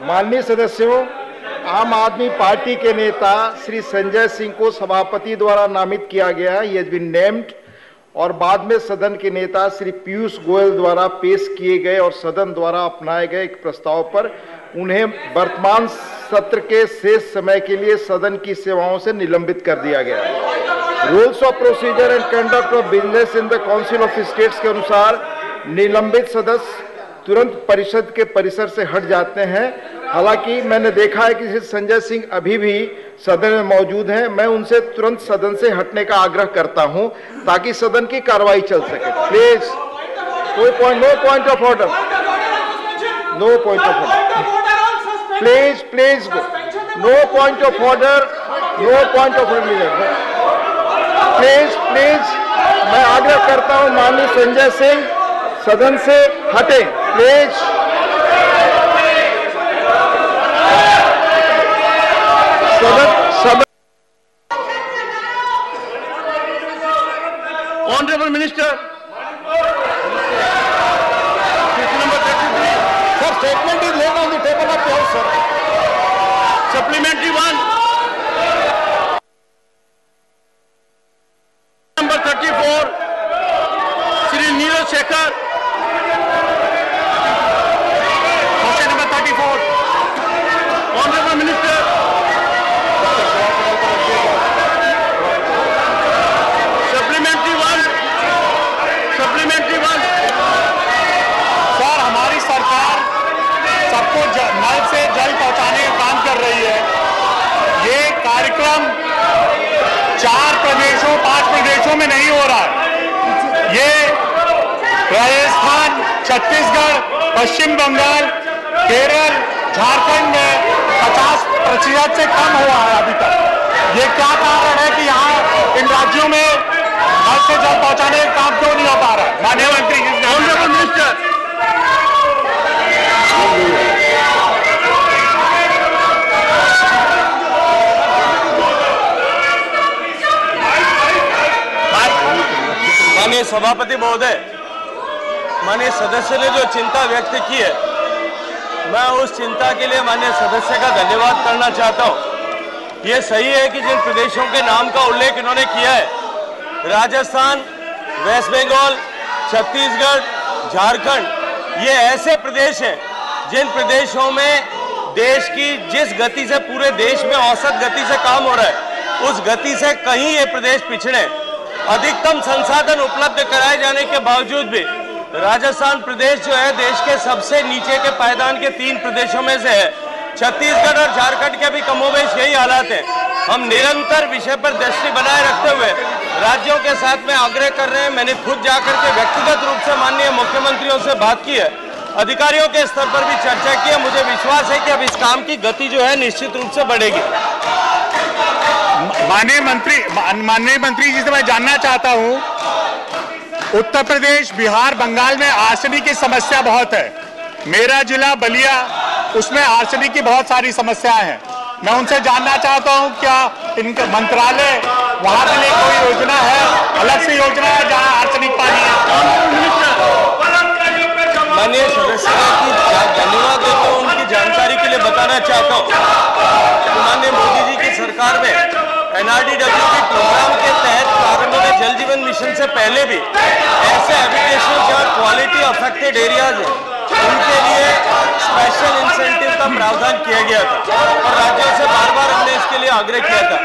माननीय सदस्यों, आम आदमी पार्टी के नेता श्री संजय सिंह को सभापति द्वारा नामित किया गया ये बिन नेम्ड और बाद में सदन के नेता श्री पीयूष गोयल द्वारा पेश किए गए और सदन द्वारा अपनाए गए एक प्रस्ताव पर उन्हें वर्तमान सत्र के शेष समय के लिए सदन की सेवाओं से निलंबित कर दिया गया है। Rules of procedure and conduct of business in the council of states के अनुसार निलंबित सदस्य तुरंत परिषद के परिसर से हट जाते हैं। हालाँकि मैंने देखा है कि संजय सिंह अभी भी सदन में मौजूद हैं, मैं उनसे तुरंत सदन से हटने का आग्रह करता हूँ, ताकि सदन की कार्रवाई चल सके। प्लीज़ कोई point no point of order no point of order please please no point of order no point of order please please मैं आग्रह करता हूँ, माननीय संजय सिंह सदन से हटें। प्लीज़ सदन सदन Honorable Minister. Sir, statement is laid on the table of the house, sir. Supplementary one. Number 34, Shri Neeraj Shekhar. Motion number 34. Honorable Minister. Supplementary one. Supplementary one. Sir हमारी सरकार सबको ज- नल से जल पहुँचाने का काम कर रही है ये कार्यक्रम चार प्रदेशों पाँच प्रदेशों में नहीं हो रहा है। ये राजस्थान, छत्तीसगढ़, पश्चिम बंगाल, केरल, झारखंड में 50 प्रतिशत से कम हुआ है अभी तक। ये क्या कारण है कि यहाँ इन राज्यों में नल से जल पहुँचाने का काम क्यों नहीं हो पा रहा है? माननीय मंत्री Honorable Minister. माननीय सभापति महोदय, माननीय सदस्य ने जो चिंता व्यक्त की है, मैं उस चिंता के लिए माननीय सदस्य का धन्यवाद करना चाहता हूँ। ये सही है कि जिन प्रदेशों के नाम का उल्लेख इन्होंने किया है, राजस्थान, वेस्ट बंगाल, छत्तीसगढ़, झारखंड, ये ऐसे प्रदेश हैं, जिन प्रदेशों में देश की जिस गति से पूरे देश में औसत गति से काम हो रहा है, उस गति से कहीं ये प्रदेश पिछड़े अधिकतम संसाधन उपलब्ध कराए जाने के बावजूद भी राजस्थान प्रदेश जो है, देश के सबसे नीचे के पायदान के तीन प्रदेशों में से है। छत्तीसगढ़ और झारखंड के भी कमोबेश यही हालात है। हम निरंतर विषय पर दृष्टि बनाए रखते हुए राज्यों के साथ में आग्रह कर रहे हैं। मैंने खुद जाकर के व्यक्तिगत रूप से माननीय मुख्यमंत्रियों से बात की है। अधिकारियों के स्तर पर भी चर्चा की है। मुझे विश्वास है कि अब इस काम की गति जो है, निश्चित रूप से बढ़ेगी। माननीय मंत्री माननीय मंत्री जी से मैं जानना चाहता हूँ, उत्तर प्रदेश, बिहार, बंगाल में आर्सेनिक की समस्या बहुत है। मेरा जिला बलिया, उसमें आर्सेनिक की बहुत सारी समस्याएँ हैं। मैं उनसे जानना चाहता हूँ, क्या इनका मंत्रालय, वहाँ के लिए कोई योजना है? अलग से योजना है जहाँ आर्सेनिक पानी है। सदस्य की धन्यवाद देता हूँ उनकी जानकारी के लिए बताना चाहता हूँ। सरकार में एनआरडीडब्ल्यू के प्रोग्राम के तहत प्रारंभ हुए जल जीवन मिशन से पहले भी ऐसे हैबिटेशन जहाँ क्वालिटी अफेक्टेड एरियाज़ है, उनके लिए स्पेशल इंसेंटिव का प्रावधान किया गया था। और राज्यों से बार बार हमने इसके लिए आग्रह किया था।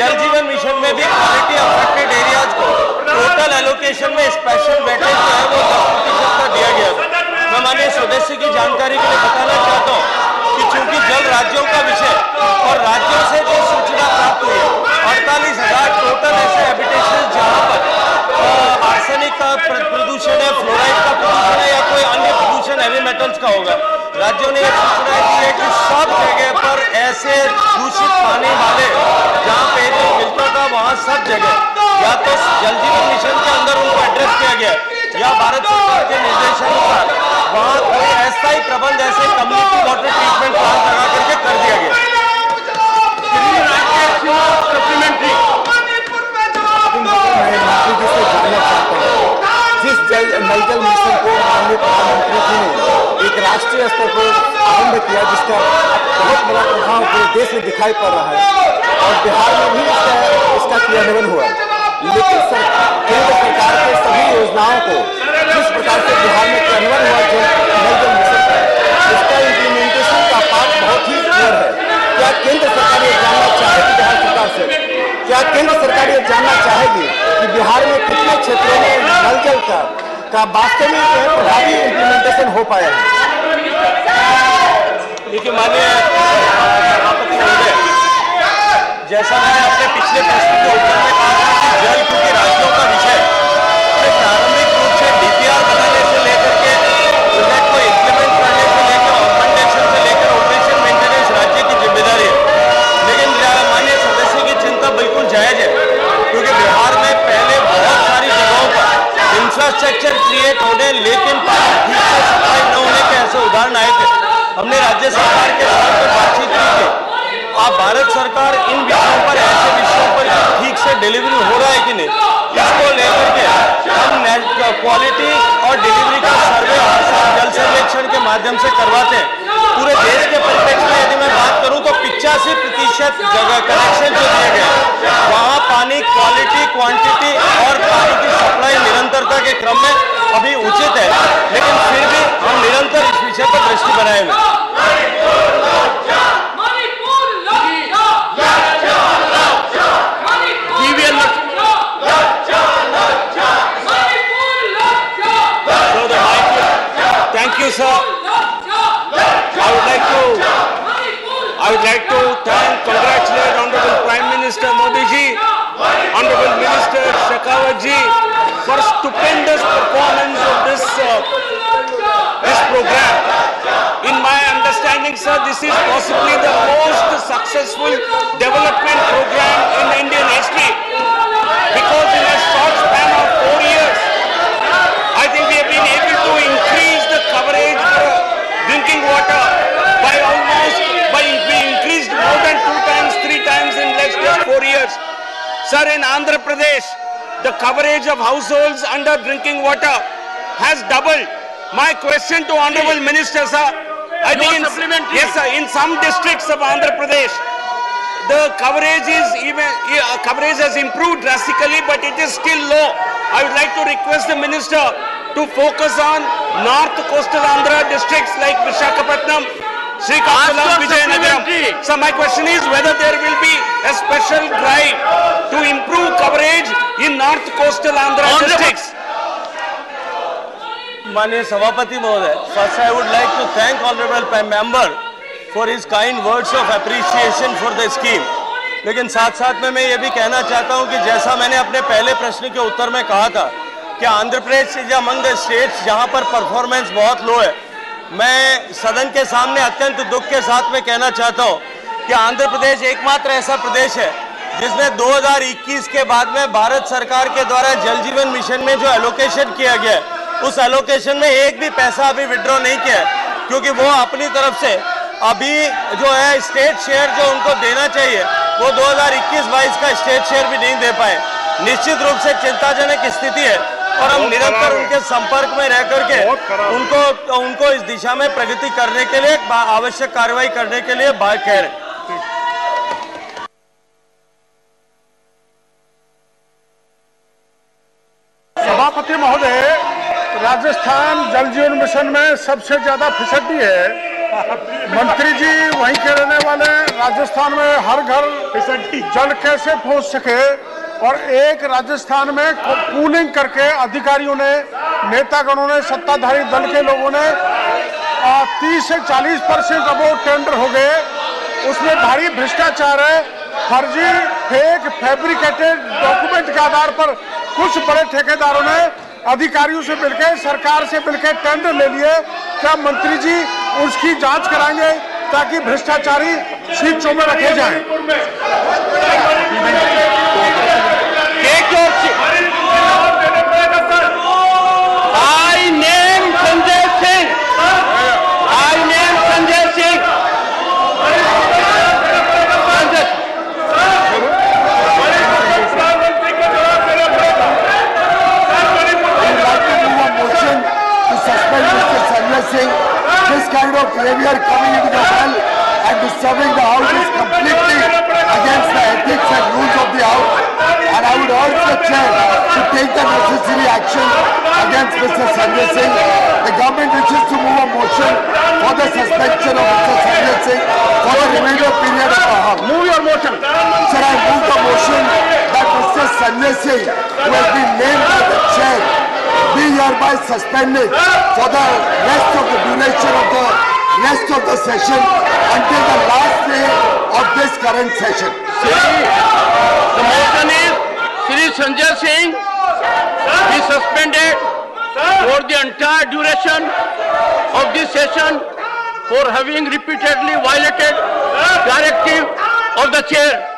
जल जीवन मिशन में भी क्वालिटी अफेक्टेड एरियाज़ को टोटल एलोकेशन में स्पेशल वेटेज जो है वो दस प्रतिशत का दिया गया था मैं माननीय सदस्य की जानकारी के लिए बताना चाहता हूँ कि चूँकि जल राज्यों का विषय और राज्यों से जो सूचना प्राप्त हुई है अड़तालीस हज़ार टोटल ऐसे हैबिटेशन जहाँ पर अ, आर्सेनिक का प्र- प्रदूषण है फ्लोराइड का प्रदूषण है या कोई अन्य प्रदूषण हैवी मेटल्स का होगा। राज्यों ने सूचना दी है कि सब जगह पर ऐसे दूषित पानी वाले, जहाँ पेयजल मिलता था, वहाँ सब जगह, या तो जल जीवन मिशन के अंदर उनको एड्रेस किया गया, या भारत सरकार के निर्देशानुसार वहाँ कोई ऐसा ही प्रबंध, ऐसे कम्युनिटी वाटर ट्रीटमेंट प्लांट लगा करके कर दिया गया Supplementary. मैं मंत्री जी से जानना चाहता हूँ जिस जल नल जल मिशन को माननीय प्रधानमंत्री जी ने एक राष्ट्रीय स्तर पर आरंभ किया जिसका बहुत बड़ा प्रभाव पूरे देश में दिखाई पड़ रहा है। और बिहार में भी इसका इसका क्रियान्वयन हुआ। लेकिन सर, केंद्र सरकार के सभी योजनाओं को जिस प्रकार से बिहार में क्रियान्वयन हुआ जल जल मिशन का इसका इम्प्लीमेंटेशन का पार्ट बहुत ही क्लियर है। क्या केंद्र सरकार ये जानना चाहेगी बिहार सरकार से? क्या केंद्र सरकार ये जानना चाहेगी कि बिहार में कितने क्षेत्रों में नल जल का का वास्तव में प्रभावी इम्प्लीमेंटेशन हो पाया है? देखिए माननीय सभापति महोदय जैसा मैंने अपने पिछले प्रश्न के उत्तर में कहा था कि जल क्योंकि राज्यों का विषय है प्रारंभिक रूप से डीपीआर बनाने से लेकर के प्रोजेक्ट को इम्प्लीमेंट करने से लेकर ऑर्गेनाइजेशन से लेकर ऑपरेशन मेंटेनेंस राज्य की ज़िम्मेदारी है। लेकिन माननीय सदस्य की चिंता बिल्कुल जायज़ है, क्योंकि बिहार में पहले बहुत सारी जगहों पर इंफ्रास्ट्रक्चर क्रिएट होने, लेकिन ठीक से सप्लाई न होने के ऐसे उदाहरण आए थे। हमने राज्य सरकार के साथ बातचीत की थी आप भारत सरकार इन विषयों पर, ऐसे विषयों पर ठीक से डिलीवरी हो रहा है कि नहीं? इसको लेकर के हम क्वालिटी और डिलीवरी का सर्वे हर साल जल सर्वेक्षण के माध्यम से करवाते हैं। पूरे देश के परिप्रेक्ष्य में यदि मैं बात करूँ तो पिचासी प्रतिशत जगह कनेक्शन जो दिए गए वहाँ पानी क्वालिटी क्वांटिटी और पानी की सप्लाई निरंतरता के क्रम में अभी उचित है लेकिन फिर भी हम निरंतर इस विषय पर दृष्टि बनाए हुए हैं। You, sir. I would like to I would like to thank, congratulate Honorable Prime Minister Modi ji, Honorable Minister Shekhawat ji this is possibly the most successful development program in Indian history because in a short span of four years, I think we have been able to increase the coverage for drinking water by almost by we increased more than two times, three times in less than four years. Sir, in Andhra Pradesh, the coverage of households under drinking water has doubled. My question to Honorable Minister, sir, I think in, yes, sir, in some districts of Andhra Pradesh, the coverage is even uh, coverage has improved drastically, but it is still low. I would like to request the minister to focus on north coastal Andhra districts like Visakhapatnam, Srikakulam, Vijayanagaram. So my question is whether there will be a special drive to improve coverage in north coastal Andhra districts. माननीय सभापति महोदय first I would like to thank honourable member for his kind words of appreciation for the scheme लेकिन साथ साथ में मैं ये भी कहना चाहता हूँ कि जैसा मैंने अपने पहले प्रश्न के उत्तर में कहा था कि Andhra Pradesh is among the states जहाँ पर परफॉर्मेंस बहुत लो है, मैं सदन के सामने अत्यंत दुख के साथ में कहना चाहता हूँ कि आंध्र प्रदेश एकमात्र ऐसा प्रदेश है जिसमें 2021 के बाद में भारत सरकार के द्वारा जल जीवन मिशन में जो एलोकेशन किया गया है उस एलोकेशन में एक भी पैसा अभी विड्रॉ नहीं किया है क्योंकि वो अपनी तरफ़ से अभी जो है स्टेट शेयर जो उनको देना चाहिए वो 2021-22 का स्टेट शेयर भी नहीं दे पाए। निश्चित रूप से चिंताजनक स्थिति है और हम निरंतर उनके संपर्क में रह करके उनको उनको इस दिशा में प्रगति करने के लिए आवश्यक कार्रवाई करने के लिए बात कह रहे हैं सभापति महोदय राजस्थान जल जीवन मिशन में सबसे ज़्यादा फिसड्डी है। मंत्री जी वहीं के रहने वाले राजस्थान में हर घर फिसड्डी। जल कैसे पहुँच सके? और एक राजस्थान में पूलिंग करके अधिकारियों ने नेतागणों ने सत्ताधारी दल के लोगों ने तीस से चालीस परसेंट अब टेंडर हो गए। उसमें भारी भ्रष्टाचार है। फर्जी फेक फैब्रिकेटेड डॉक्यूमेंट के आधार पर कुछ बड़े ठेकेदारों ने अधिकारियों से मिलकर सरकार से मिलकर टेंडर ले लिए, क्या मंत्री जी उसकी जाँच कराएँगे ताकि भ्रष्टाचारी सीटों में रखे जाएँ? The necessary action against Mr. Sanjay Singh. The government wishes to move a motion for the suspension of Mr. Sanjay Singh for the remainder period of the house. Move your motion. Sir, I move the motion that Mr. Sanjay Singh, who has been named by the chair, be hereby suspended for the rest of the duration of the rest of the session until the last day of this current session. See, The motion is Sri Sanjay Singh be suspended for the entire duration of this session for having repeatedly violated directive of the chair. Is